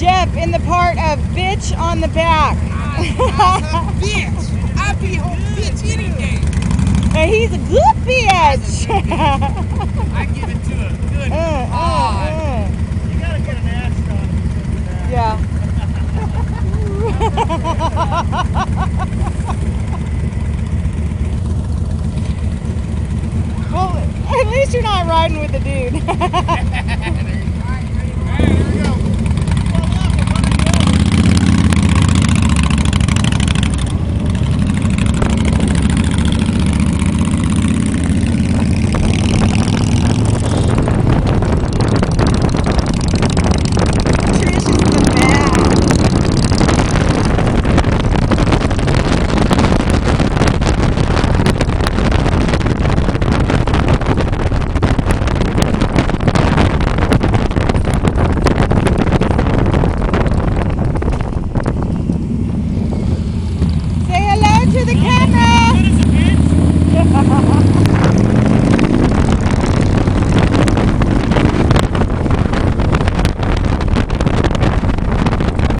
Jeff in the part of bitch on the back. bitch. I be home bitch any day. And he's a good bitch. I give it to a good Uh, uh, uh. You gotta get an ass. Yeah. well, at least you're not riding with the dude.